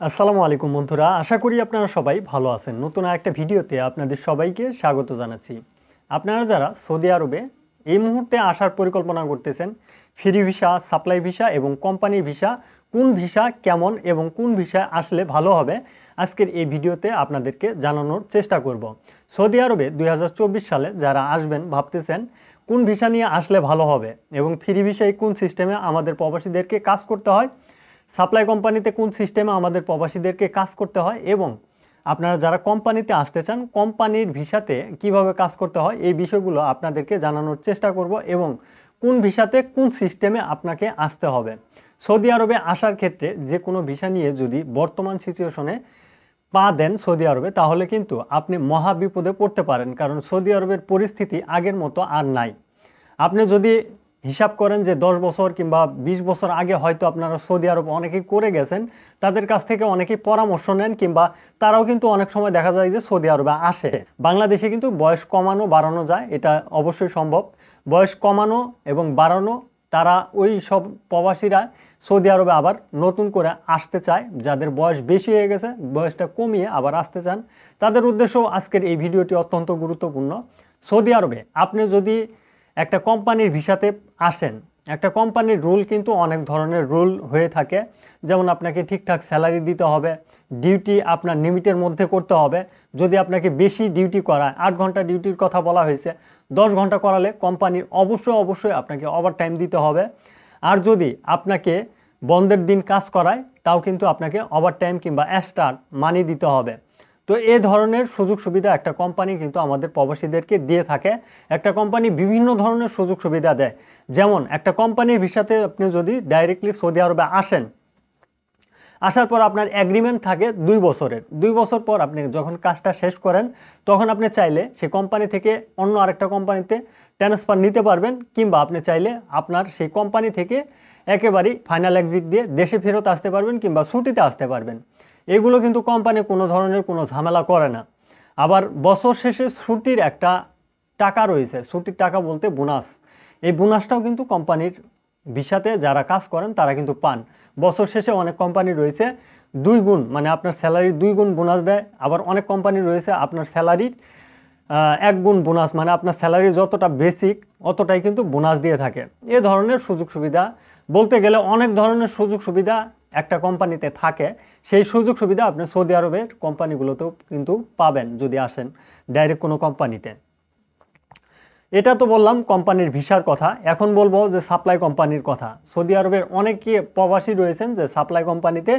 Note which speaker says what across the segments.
Speaker 1: আসসালামু আলাইকুম বন্ধুরা, আশা করি আপনারা সবাই ভালো আছেন। নতুন একটা ভিডিওতে আপনাদের সবাইকে স্বাগত জানাচ্ছি। আপনারা যারা সৌদি আরবে এই মুহূর্তে আসার পরিকল্পনা করতেছেন, ফ্রি ভিসা, সাপ্লাই ভিসা এবং কোম্পানির ভিসা, কোন ভিসা কেমন এবং কোন ভিসা আসলে ভালো হবে, আজকের এই ভিডিওতে আপনাদেরকে জানানোর চেষ্টা করব। সৌদি আরবে দুই হাজার চব্বিশ সালে যারা আসবেন, ভাবতেছেন কোন ভিসা নিয়ে আসলে ভালো হবে এবং ফ্রি ভিসায় কোন সিস্টেমে আমাদের প্রবাসীদেরকে কাজ করতে হয় সাপ্লাই কোম্পানিতে কোন সিস্টেমে আমাদের প্রবাসীদেরকে কাজ করতে হয় এবং আপনারা যারা কোম্পানিতে আসতে চান, কোম্পানির ভিসাতে কীভাবে কাজ করতে হয়, এই বিষয়গুলো আপনাদেরকে জানানোর চেষ্টা করব এবং কোন ভিসাতে কোন সিস্টেমে আপনাকে আসতে হবে। সৌদি আরবে আসার ক্ষেত্রে যে কোনো ভিসা নিয়ে যদি বর্তমান সিচুয়েশনে পা দেন সৌদি আরবে, তাহলে কিন্তু আপনি মহা বিপদে পড়তে পারেন, কারণ সৌদি আরবের পরিস্থিতি আগের মতো আর নাই। আপনি যদি হিসাব করেন যে দশ বছর কিংবা বিশ বছর আগে হয়তো আপনারা সৌদি আরব অনেকেই করে গেছেন, তাদের কাছ থেকে অনেকেই পরামর্শ নেন কিংবা তারাও কিন্তু অনেক সময় দেখা যায় যে সৌদি আরবে আসে। বাংলাদেশে কিন্তু বয়স কমানো, বাড়ানো যায়, এটা অবশ্যই সম্ভব। বয়স কমানো এবং বাড়ানো, তারা ওই সব প্রবাসীরা সৌদি আরবে আবার নতুন করে আসতে চায়, যাদের বয়স বেশি হয়ে গেছে, বয়সটা কমিয়ে আবার আসতে চান। তাদের উদ্দেশ্য আজকের এই ভিডিওটি অত্যন্ত গুরুত্বপূর্ণ। সৌদি আরবে, আপনি যদি একটা কোম্পানির ভিসাতে আসেন। একটা কোম্পানির রুল কিন্তু অনেক ধরনের রুল হয়ে থাকে। যেমন আপনাকে ঠিকঠাক স্যালারি দিতে হবে, ডিউটি আপনার লিমিটের মধ্যে করতে হবে। যদি আপনাকে বেশি ডিউটি করায়, আট ঘণ্টা ডিউটির কথা বলা হয়েছে, দশ ঘণ্টা করালে কোম্পানির অবশ্যই অবশ্যই আপনাকে ওভার টাইম দিতে হবে। আর যদি আপনাকে বন্ধের দিন কাজ করায়, তাও কিন্তু আপনাকে ওভার টাইম কিংবা এক্সট্রা মানি দিতে হবে। তো এ ধরনের সুযোগ সুবিধা একটা কোম্পানি কিন্তু আমাদের প্রবাসীদেরকে দিয়ে থাকে। একটা কোম্পানি বিভিন্ন ধরনের সুযোগ সুবিধা দেয়। যেমন একটা কোম্পানির ভিসাতে আপনি যদি ডাইরেক্টলি সৌদি আরবে আসেন, আসার পর আপনার অ্যাগ্রিমেন্ট থাকে দুই বছরের। দুই বছর পর আপনি যখন কাজটা শেষ করেন, তখন আপনি চাইলে সেই কোম্পানি থেকে অন্য আরেকটা কোম্পানিতে ট্রান্সফার নিতে পারবেন, কিংবা আপনি চাইলে আপনার সেই কোম্পানি থেকে একেবারেই ফাইনাল এক্সিট দিয়ে দেশে ফেরত আসতে পারবেন, কিংবা ছুটিতে আসতে পারবেন। এগুলো কিন্তু কোম্পানি কোনো ধরনের কোনো ঝামেলা করে না। আবার বছর শেষে ছুটির একটা টাকা রয়েছে, ছুটির টাকা বলতে বোনাস। এই বোনাসটাও কিন্তু কোম্পানির ভিসাতে যারা কাজ করেন তারা কিন্তু পান। বছর শেষে অনেক কোম্পানি রয়েছে, দুই গুণ মানে আপনার স্যালারির দুই গুণ বোনাস দেয়। আবার অনেক কোম্পানি রয়েছে, আপনার স্যালারির এক গুণ বোনাস মানে আপনার স্যালারি যতটা বেসিক, অতটাই কিন্তু বোনাস দিয়ে থাকে। এ ধরনের সুযোগ সুবিধা বলতে গেলে অনেক ধরনের সুযোগ সুবিধা একটা কোম্পানিতে থাকে, সেই সুযোগ সুবিধা আপনি সৌদি আরবের কোম্পানিগুলোতেও কিন্তু পাবেন যদি আসেন ডাইরেক্ট কোনো কোম্পানিতে। এটা তো বললাম কোম্পানির ভিসার কথা। এখন বলব যে সাপ্লাই কোম্পানির কথা। সৌদি আরবের অনেকে প্রবাসী রয়েছেন যে সাপ্লাই কোম্পানিতে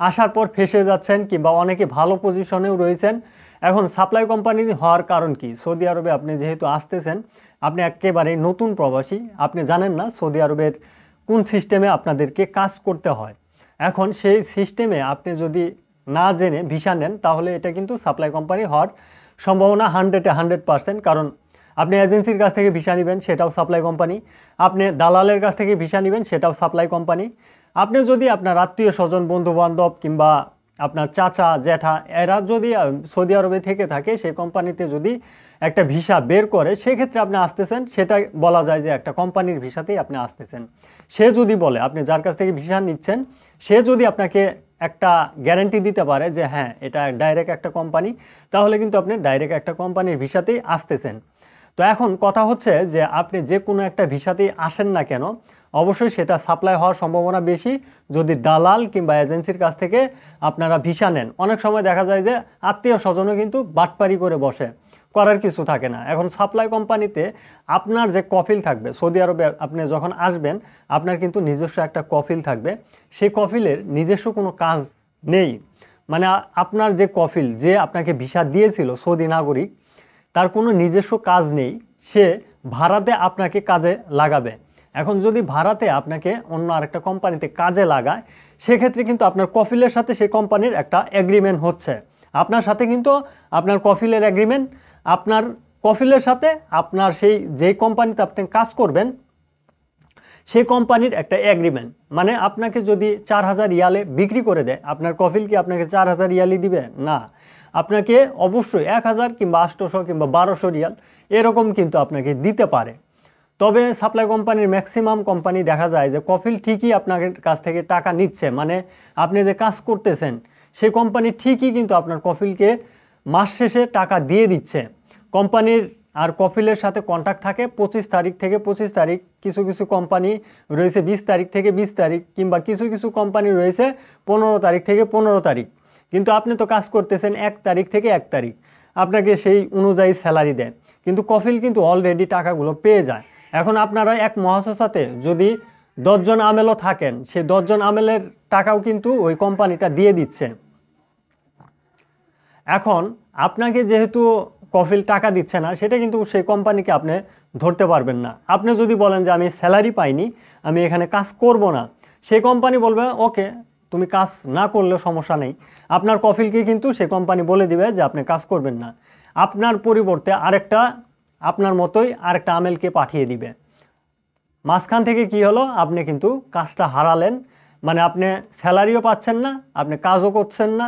Speaker 1: আসার পর ফেসে যাচ্ছেন কিংবা অনেকে ভালো পজিশনেও রয়েছেন। এখন সাপ্লাই কোম্পানি হওয়ার কারণ কি? সৌদি আরবে আপনি যেহেতু আসতেছেন, আপনি একেবারে নতুন প্রবাসী। আপনি জানেন না সৌদি আরবের কোন সিস্টেমে আপনাদেরকে কাজ করতে হয়। এখন সেই সিস্টেমে আপনি যদি না জেনে ভিসা নেন, তাহলে এটা কিন্তু সাপ্লাই কোম্পানি হওয়ার সম্ভাবনা হান্ড্রেডে হান্ড্রেড পার্সেন্ট কারণ আপনি এজেন্সির কাছ থেকে ভিসা নেবেন, সেটাও সাপ্লাই কোম্পানি আপনি দালালের কাছ থেকে ভিসা নেবেন, সেটাও সাপ্লাই কোম্পানি আপনি যদি আপনার আত্মীয় স্বজন বন্ধু বান্ধব কিংবা আপনার চাচা, জ্যাঠা, এরা যদি সৌদি আরবে থেকে থাকে, সেই কোম্পানিতে যদি একটা ভিসা বের করে, সেক্ষেত্রে আপনি আসতেছেন, সেটা বলা যায় যে একটা কোম্পানির ভিসাতেই আপনি আসতেছেন। সে যদি বলে, আপনি যার কাছ থেকে ভিসা নিচ্ছেন সে যদি আপনাকে একটা গ্যারান্টি দিতে পারে যে হ্যাঁ এটা ডাইরেক্ট একটা কোম্পানি তাহলে কিন্তু আপনি ডাইরেক্ট একটা কোম্পানির ভিসাতেই আসতেছেন। তো এখন কথা হচ্ছে যে আপনি যে কোনো একটা ভিসাতেই আসেন না কেন, অবশ্যই সেটা সাপ্লাই হওয়ার সম্ভাবনা বেশি। যদি দালাল কিংবা এজেন্সির কাছ থেকে আপনারা ভিসা নেন, অনেক সময় দেখা যায় যে আত্মীয় স্বজনও কিন্তু বাটপারি করে বসে। করার কিছু থাকে না। এখন সাপ্লাই কোম্পানিতে আপনার যে কফিল থাকবে, সৌদি আরবে আপনি যখন আসবেন, আপনার কিন্তু নিজস্ব একটা কফিল থাকবে। সেই কফিলের নিজস্ব কোনো কাজ নেই। মানে আপনার যে কফিল যে আপনাকে ভিসা দিয়েছিল সৌদি নাগরিক, তার কোনো নিজস্ব কাজ নেই। সে ভাড়াতে আপনাকে কাজে লাগাবে। এখন যদি ভাড়াতে আপনাকে অন্য আরেকটা কোম্পানিতে কাজে লাগায়, সেক্ষেত্রে কিন্তু আপনার কফিলের সাথে সেই কোম্পানির একটা এগ্রিমেন্ট হচ্ছে। আপনার সাথে কিন্তু আপনার কফিলের এগ্রিমেন্ট আপনার কফিলের সাথে আপনার সেই যে কোম্পানিতে আপনি কাজ করবেন সেই কোম্পানির একটা এগ্রিমেন্ট মানে আপনাকে যদি চার হাজার ইয়ালে বিক্রি করে দেয়, আপনার কফিল কি আপনাকে চার হাজার ইয়ালি দিবে? না। আপনাকে অবশ্যই এক হাজার কিংবা আটশোশো কিংবা বারোশো রিয়াল এরকম কিন্তু আপনাকে দিতে পারে। তবে সাপ্লাই কোম্পানির ম্যাক্সিমাম কোম্পানি দেখা যায় যে কফিল ঠিকই আপনার কাছ থেকে টাকা নিচ্ছে। মানে আপনি যে কাজ করতেছেন সেই কোম্পানি ঠিকই কিন্তু আপনার কফিলকে মাস শেষে টাকা দিয়ে দিচ্ছে। কোম্পানির আর কফিলের সাথে কন্ট্যাক্ট থাকে, পঁচিশ তারিখ থেকে পঁচিশ তারিখ, কিছু কিছু কোম্পানি রয়েছে বিশ তারিখ থেকে বিশ তারিখ কিংবা কিছু কিছু কোম্পানি রয়েছে পনেরো তারিখ থেকে পনেরো তারিখ। কিন্তু আপনি তো কাজ করতেছেন এক তারিখ থেকে এক তারিখ। আপনাকে সেই অনুযায়ী স্যালারি দেয়। কিন্তু কফিল কিন্তু অলরেডি টাকাগুলো পেয়ে যায়। এখন আপনারা এক মহাশাসাতে যদি দশজন আমেলও থাকেন, সেই দশজন আমেলের টাকাও কিন্তু ওই কোম্পানিটা দিয়ে দিচ্ছে। এখন আপনাকে যেহেতু কফিল টাকা দিচ্ছে না, সেটা কিন্তু সেই কোম্পানিকে আপনি ধরতে পারবেন না। আপনি যদি বলেন যে আমি স্যালারি পাইনি, আমি এখানে কাজ করব না, সেই কোম্পানি বলবে, ওকে, তুমি কাজ না করলেও সমস্যা নেই। আপনার কফিলকে কিন্তু সেই কোম্পানি বলে দিবে যে আপনি কাজ করবেন না। আপনার পরিবর্তে আরেকটা, আপনার মতোই আরেকটা আমেলকে পাঠিয়ে দিবে। মাঝখান থেকে কি হলো? আপনি কিন্তু কাজটা হারালেন। মানে আপনি স্যালারিও পাচ্ছেন না, আপনি কাজও করছেন না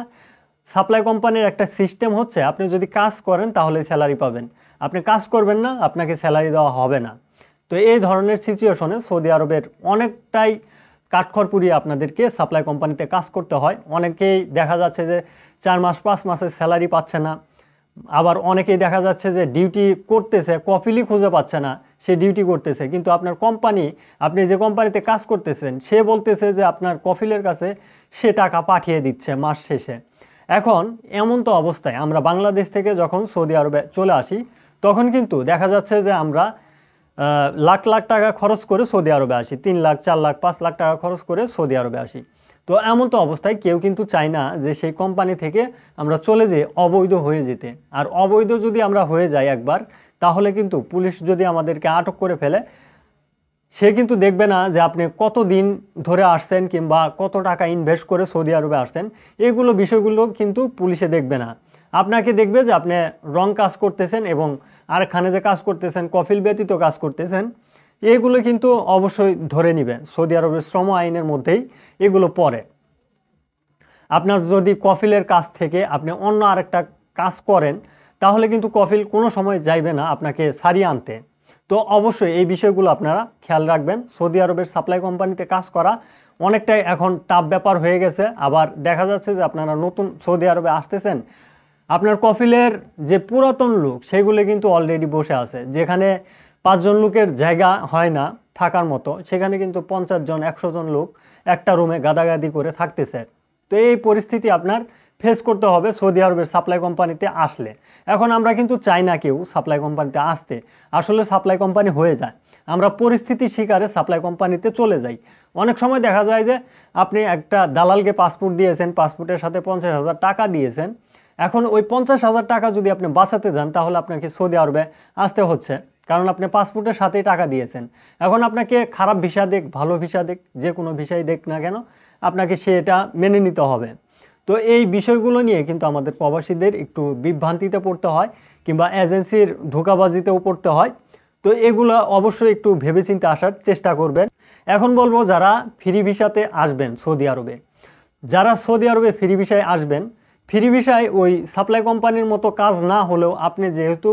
Speaker 1: সাপ্লাই কোম্পানির একটা সিস্টেম হচ্ছে, আপনি যদি কাজ করেন তাহলে স্যালারি পাবেন। আপনি কাজ করবেন না, আপনাকে স্যালারি দেওয়া হবে না। তো এই ধরনের সিচুয়েশনে সৌদি আরবের অনেকটাই কাঠখড় পুড়িয়ে আপনাদেরকে সাপ্লাই কোম্পানিতে কাজ করতে হয়। অনেকেই দেখা যাচ্ছে যে চার মাস, পাঁচ মাসের স্যালারি পাচ্ছে না। আবার অনেকেই দেখা যাচ্ছে যে ডিউটি করতেছে, কফিলই খুঁজে পাচ্ছে না, সে ডিউটি করতেছে। কিন্তু আপনার কোম্পানি, আপনি যে কোম্পানিতে কাজ করতেছেন, সে বলতেছে যে আপনার কফিলের কাছে সে টাকা পাঠিয়ে দিচ্ছে মাস শেষে। এখন এমন তো অবস্থায় আমরা বাংলাদেশ থেকে যখন সৌদি আরবে চলে আসি, তখন কিন্তু দেখা যাচ্ছে যে আমরা লাখ লাখ টাকা খরচ করে সৌদি আরবে আসি, তিন লাখ, চার লাখ, পাঁচ লাখ টাকা খরচ করে সৌদি আরবে আসি। তো এমন তো অবস্থায় কেউ কিন্তু চায় না যে সেই কোম্পানি থেকে আমরা চলে যেয়ে অবৈধ হয়ে যেতে। আর অবৈধ যদি আমরা হয়ে যাই একবার, তাহলে কিন্তু পুলিশ যদি আমাদেরকে আটক করে ফেলে সে কিন্তু দেখবে না যে আপনি কত দিন ধরে আসছেন কিংবা কত টাকা ইনভেস্ট করে সৌদি আরবে আসছেন। এগুলো বিষয়গুলো কিন্তু পুলিশে দেখবে না। আপনাকে দেখবে যে আপনি রং কাজ করতেছেন এবং আরেকখানে যে কাজ করতেছেন, কফিল ব্যতীত কাজ করতেছেন, এগুলো কিন্তু অবশ্যই ধরে নিবে। সৌদি আরবের শ্রম আইনের মধ্যেই এগুলো পড়ে। আপনার যদি কফিলের কাজ থেকে আপনি অন্য আরেকটা কাজ করেন, তাহলে কিন্তু কফিল কোনো সময় যাইবে না আপনাকে সারিয়ে আনতে। তো অবশ্যই এই বিষয়গুলো আপনারা খেয়াল রাখবেন। সৌদি আরবের সাপ্লাই কোম্পানিতে কাজ করা অনেকটাই এখন টাফ ব্যাপার হয়ে গেছে। আবার দেখা যাচ্ছে যে আপনারা নতুন সৌদি আরবে আসতেছেন, আপনার কফিলের যে পুরাতন লোক, সেগুলো কিন্তু অলরেডি বসে আছে। যেখানে পাঁচজন লোকের জায়গা হয় না থাকার মতো, সেখানে কিন্তু পঞ্চাশ জন, একশো জন লোক একটা রুমে গাদাগাদি করে থাকতেছে। তো এই পরিস্থিতি আপনার ফেস করতে হবে সৌদি আরবের সাপ্লাই কোম্পানিতে আসলে। এখন আমরা কিন্তু চাই না কেউ সাপ্লাই কোম্পানিতে আসতে। আসলে সাপ্লাই কোম্পানি হয়ে যায়। আমরা পরিস্থিতি শিকারে সাপ্লাই কোম্পানিতে চলে যাই। অনেক সময় দেখা যায় যে আপনি একটা দালালকে পাসপোর্ট দিয়েছেন পাসপোর্টের সাথে পঞ্চাশ হাজার টাকা দিয়েছেন। এখন ওই পঞ্চাশ হাজার টাকা যদি আপনি বাঁচাতে যান, তাহলে আপনাকে সৌদি আরবে আসতে হচ্ছে। কারণ আপনি পাসপোর্টের সাথেই টাকা দিয়েছেন। এখন আপনাকে খারাপ ভিসা দেখ ভালো ভিসা দেখ যে কোনো ভিসাই দেখ না কেন, আপনাকে সেটা মেনে নিতে হবে। তো এই বিষয়গুলো নিয়ে কিন্তু আমাদের প্রবাসীদের একটু বিভ্রান্তিতে পড়তে হয় কিংবা এজেন্সির ধোকাবাজিতেও পড়তে হয়। তো এগুলো অবশ্যই একটু ভেবেচিন্তে আসার চেষ্টা করবেন। এখন বলব যারা ফ্রি ভিসাতে আসবেন সৌদি আরবে। যারা সৌদি আরবে ফ্রি ভিসায় আসবেন, ফ্রি ভিসায় ওই সাপ্লাই কোম্পানির মতো কাজ না হলেও আপনি যেহেতু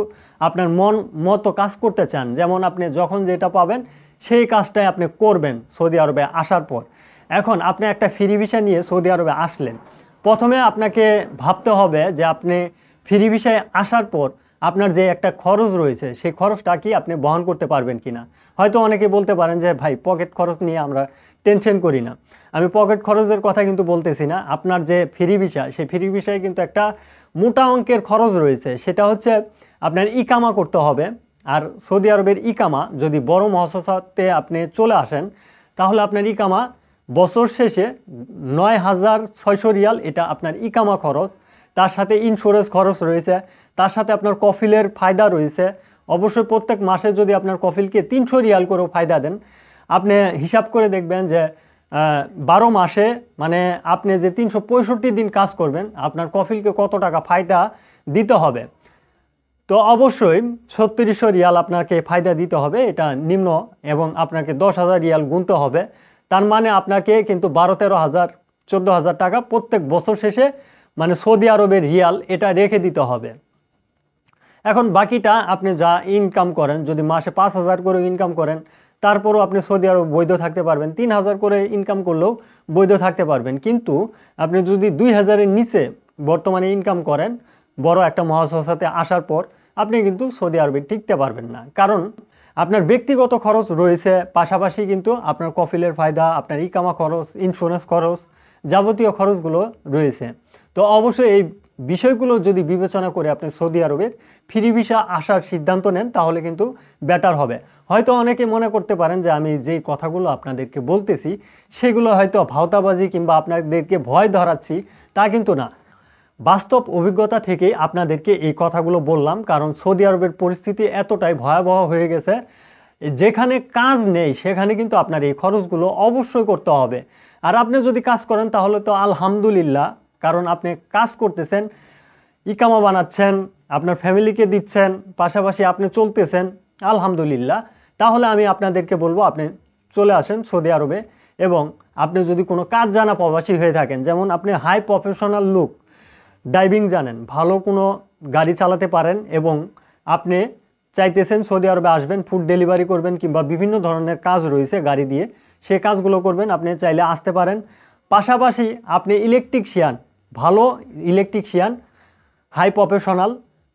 Speaker 1: আপনার মন মতো কাজ করতে চান, যেমন আপনি যখন যেটা পাবেন সেই কাজটাই আপনি করবেন সৌদি আরবে আসার পর। এখন আপনি একটা ফ্রি ভিসা নিয়ে সৌদি আরবে আসলেন প্রথমে আপনাকে ভাবতে হবে যে আপনি ফ্রি ভিসায় আসার পর আপনার যে একটা খরচ রয়েছে, সেই খরচটা কি আপনি বহন করতে পারবেন কিনা? হয়তো অনেকে বলতে পারেন যে, ভাই, পকেট খরচ নিয়ে আমরা টেনশন করি না। আমি পকেট খরচের কথা কিন্তু বলতেছি না। আপনার যে ফ্রি ভিসা সেই ফ্রি ভিসায় কিন্তু একটা মোটা অঙ্কের খরচ রয়েছে। সেটা হচ্ছে আপনার ইকামা করতে হবে। আর সৌদি আরবের ইকামা, যদি বড় মহাসাতে আপনি চলে আসেন, তাহলে আপনার ইকামা বছর শেষে নয় হাজার ছয়শো রিয়াল এটা আপনার ইকামা খরচ। তার সাথে ইন্স্যুরেন্স খরচ রয়েছে। তার সাথে আপনার কফিলের ফায়দা রয়েছে। অবশ্যই প্রত্যেক মাসে যদি আপনার কফিলকে তিনশো রিয়াল করেও ফায়দা দেন, আপনি হিসাব করে দেখবেন যে বারো মাসে মানে আপনি যে তিনশো পঁয়ষট্টি দিন কাজ করবেন, আপনার কফিলকে কত টাকা ফায়দা দিতে হবে? তো অবশ্যই ছত্রিশশো রিয়াল আপনাকে ফায়দা দিতে হবে। এটা নিম্ন এবং আপনাকে দশ হাজার রিয়াল গুনতে হবে। তার মানে আপনাকে কিন্তু বারো, তেরো হাজার, চোদ্দ হাজার টাকা প্রত্যেক বছর শেষে মানে সৌদি আরবের রিয়াল এটা রেখে দিতে হবে। এখন বাকিটা আপনি যা ইনকাম করেন, যদি মাসে পাঁচ হাজার করে ইনকাম করেন, তারপরও আপনি সৌদি আরব বৈধ থাকতে পারবেন। তিন হাজার করে ইনকাম করলেও বৈধ থাকতে পারবেন। কিন্তু আপনি যদি দুই হাজারের নিচে বর্তমানে ইনকাম করেন, বড় একটা মহাসংস্থাতে আসার পর আপনি কিন্তু সৌদি আরবে টিকতে পারবেন না। কারণ আপনার ব্যক্তিগত খরচ রয়েছে, পাশাপাশি কিন্তু আপনার কফিলের ফায়দা, আপনার ইকামা খরচ ইন্স্যুরেন্স খরচ যাবতীয় খরচগুলো রয়েছে। তো অবশ্যই এই বিষয়গুলো যদি বিবেচনা করে আপনি সৌদি আরবের ফ্রি ভিসা আসার সিদ্ধান্ত নেন, তাহলে কিন্তু বেটার হবে। হয়তো অনেকে মনে করতে পারেন যে আমি যেই কথাগুলো আপনাদেরকে বলতেছি, সেগুলো হয়তো ভাওতাবাজি কিংবা আপনাদেরকে ভয় ধরাচ্ছি, তা কিন্তু না। বাস্তব অভিজ্ঞতা থেকেই আপনাদেরকে এই কথাগুলো বললাম, কারণ সৌদি আরবের পরিস্থিতি এতটাই ভয়াবহ হয়ে গেছে। যেখানে কাজ নেই, সেখানে কিন্তু আপনার এই খরচগুলো অবশ্যই করতে হবে। আর আপনি যদি কাজ করেন, তাহলে তো আলহামদুলিল্লাহ, কারণ আপনি কাজ করতেছেন, ইকামা বানাচ্ছেন, আপনার ফ্যামিলিকে দিচ্ছেন, পাশাপাশি আপনি চলতেছেন, আলহামদুলিল্লাহ। তাহলে আমি আপনাদেরকে বলব, আপনি চলে আসেন সৌদি আরবে এবং আপনি যদি কোনো কাজ জানা প্রবাসী হয়ে থাকেন, যেমন আপনি হাই প্রফেশনাল লুক ড্রাইভিং জানেন, ভালো কোনো গাড়ি চালাতে পারেন এবং আপনি চাইতেছেন সৌদি আরবে আসবেন ফুড ডেলিভারি করবেন কিংবা বিভিন্ন ধরনের কাজ রয়েছে গাড়ি দিয়ে, সে কাজগুলো করবেন, আপনি চাইলে আসতে পারেন। পাশাপাশি আপনি ইলেকট্রিকশিয়ান ভালো ইলেকট্রিকশিয়ান হাই প্রফেশনাল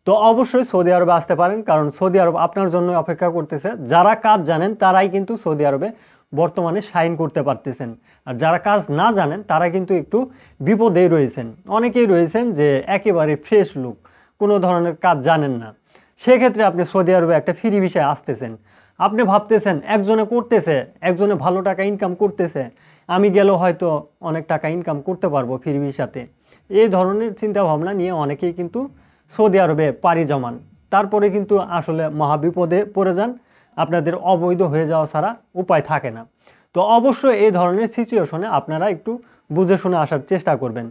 Speaker 1: তো অবশ্যই সৌদি আরবে আসতে পারেন, কারণ সৌদি আরব আপনার জন্য অপেক্ষা করতেছে। যারা কাজ জানেন, তারাই কিন্তু সৌদি আরবে বর্তমানে সাইন করতে পারতেছেন। আর যারা কাজ না জানেন, তারা কিন্তু একটু বিপদেই রয়েছেন। অনেকেই রয়েছেন যে একেবারে ফ্রেশ লুক, কোনো ধরনের কাজ জানেন না। সেক্ষেত্রে আপনি সৌদি আরবে একটা ফ্রি বিষয়ে আসতেছেন। আপনি ভাবতেছেন, একজনে করতেছে, একজনে ভালো টাকা ইনকাম করতেছে, আমি গেলেও হয়তো অনেক টাকা ইনকাম করতে পারব ফ্রি ভিসাতে এই ধরনের চিন্তা ভাবনা নিয়ে অনেকেই কিন্তু সৌদি আরবে পাড়ি জমান। তারপরে কিন্তু আসলে মহাবিপদে পড়ে যান। আপনাদের অবৈধ হয়ে যাওয়া ছাড়া উপায় থাকে না। তো অবশ্যই এই ধরনের সিচুয়েশনে আপনারা একটু বুঝে শুনে আসার চেষ্টা করবেন।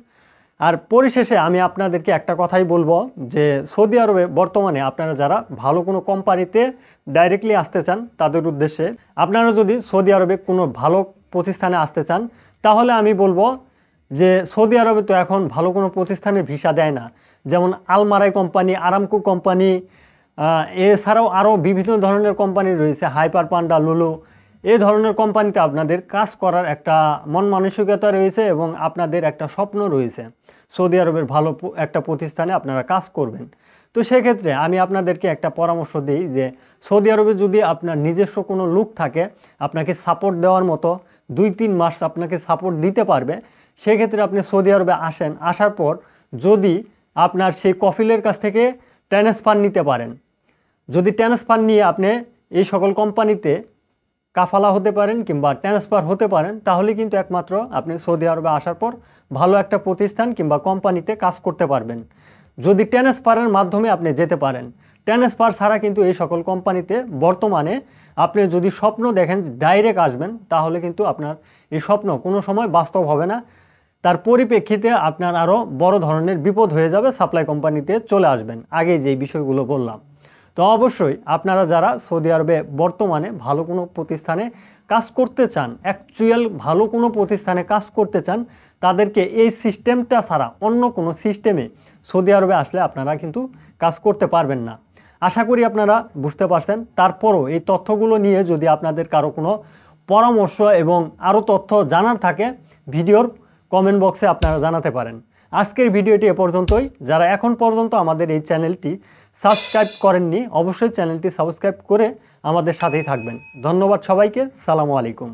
Speaker 1: আর পরিশেষে আমি আপনাদেরকে একটা কথাই বলব যে, সৌদি আরবে বর্তমানে আপনারা যারা ভালো কোনো কোম্পানিতে ডাইরেক্টলি আসতে চান, তাদের উদ্দেশ্যে আপনারা যদি সৌদি আরবে কোনো ভালো প্রতিষ্ঠানে আসতে চান, তাহলে আমি বলব যে, সৌদি আরবে তো এখন ভালো কোনো প্রতিষ্ঠানের ভিসা দেয় না। যেমন আলমারাই কোম্পানি, আরামকো কোম্পানি এছাড়াও আরও বিভিন্ন ধরনের কোম্পানি রয়েছে হাইপার পান্ডা লুলু এই ধরনের কোম্পানিতে আপনাদের কাজ করার একটা মন মানসিকতা রয়েছে এবং আপনাদের একটা স্বপ্ন রয়েছে। সৌদি আরবের ভালো একটা প্রতিষ্ঠানে আপনারা কাজ করবেন। তো সেক্ষেত্রে আমি আপনাদেরকে একটা পরামর্শ দিই যে সৌদি আরবে যদি আপনার নিজস্ব কোনো লুক থাকে, আপনাকে সাপোর্ট দেওয়ার মতো দুই তিন মাস আপনাকে সাপোর্ট দিতে পারবে, সেক্ষেত্রে আপনি সৌদি আরবে আসেন। আসার পর যদি আপনার সেই কফিলের কাছ থেকে ট্রান্সফার নিতে পারেন যদি ট্রান্সফার নিয়ে আপনি এই সকল কোম্পানিতে কাফালা হতে পারেন কিংবা ট্রান্সফার হতে পারেন, তাহলে কিন্তু একমাত্র আপনি সৌদি আরবে আসার পর ভালো একটা প্রতিষ্ঠান কিংবা কোম্পানিতে কাজ করতে পারবেন। যদি ট্রান্সফারের মাধ্যমে আপনি যেতে পারেন ট্রান্সফার ছাড়া কিন্তু এই সকল কোম্পানিতে বর্তমানে আপনি যদি স্বপ্ন দেখেন ডাইরেক্ট আসবেন, তাহলে কিন্তু আপনার এই স্বপ্ন কোনো সময় বাস্তব হবে না। তার পরিপ্রেক্ষিতে আপনার আরও বড় ধরনের বিপদ হয়ে যাবে সাপ্লাই কোম্পানিতে চলে আসবেন। আগে যেই বিষয়গুলো বললাম। তো অবশ্যই আপনারা যারা সৌদি আরবে বর্তমানে ভালো কোনো প্রতিষ্ঠানে কাজ করতে চান অ্যাকচুয়াল ভালো কোনো প্রতিষ্ঠানে কাজ করতে চান, তাদেরকে এই সিস্টেমটা ছাড়া অন্য কোনো সিস্টেমে সৌদি আরবে আসলে আপনারা কিন্তু কাজ করতে পারবেন না। আশা করি আপনারা বুঝতে পারছেন। তারপরও এই তথ্যগুলো নিয়ে যদি আপনাদের কারও কোনো পরামর্শ এবং আরও তথ্য জানার থাকে, ভিডিওর কমেন্ট বক্সে আপনারা জানাতে পারেন। আজকের ভিডিওটি এ পর্যন্তই। যারা এখন পর্যন্ত আমাদের এই চ্যানেলটি সাবস্ক্রাইব করেননি অবশ্যই চ্যানেলটি সাবস্ক্রাইব করে আমাদের সাথেই থাকবেন। ধন্যবাদ সবাইকে সালামু আলাইকুম।